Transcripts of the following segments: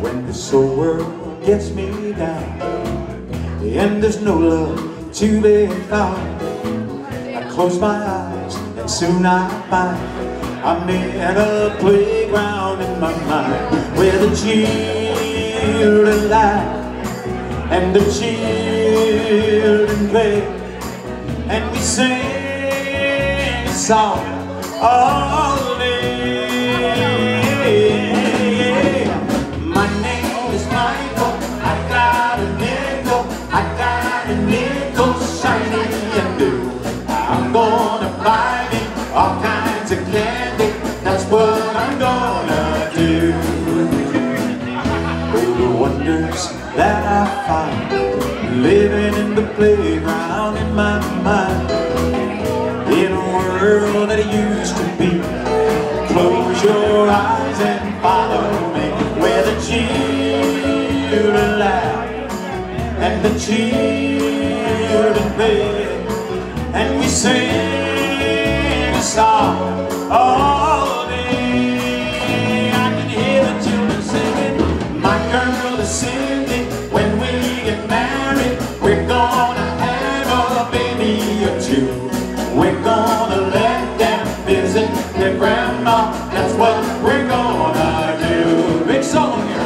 When this old world gets me down And there's no love to be found I close my eyes and soon I find I'm in a playground in my mind the children laugh And the children play And we sing a song all day. My name is Michael I got a nickel I got a nickel shiny and new I'm gonna buy me all kinds of candy that I find Living in the playground in my mind. In a world that it used to be Close your eyes and follow me Where the children laugh And the children play. And we sing a song all day. I can hear the children singing My girl is singing grandma That's what we're gonna do Big song here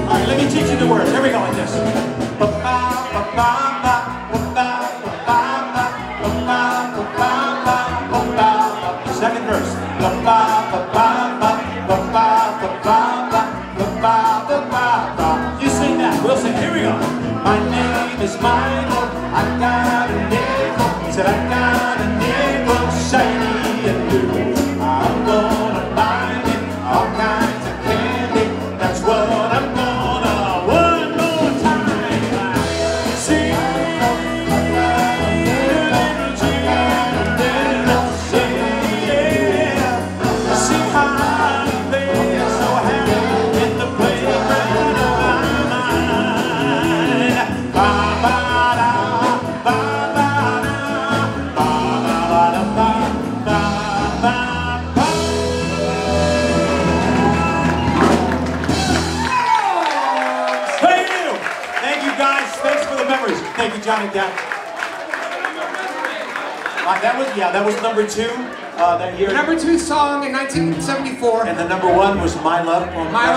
All right, let me teach you the words. Here we go like this. Is Michael. Johnny Depp. Uh, that was yeah, that was number two uh, that year. Number two song in 1974. And the number one was My Love. My Love.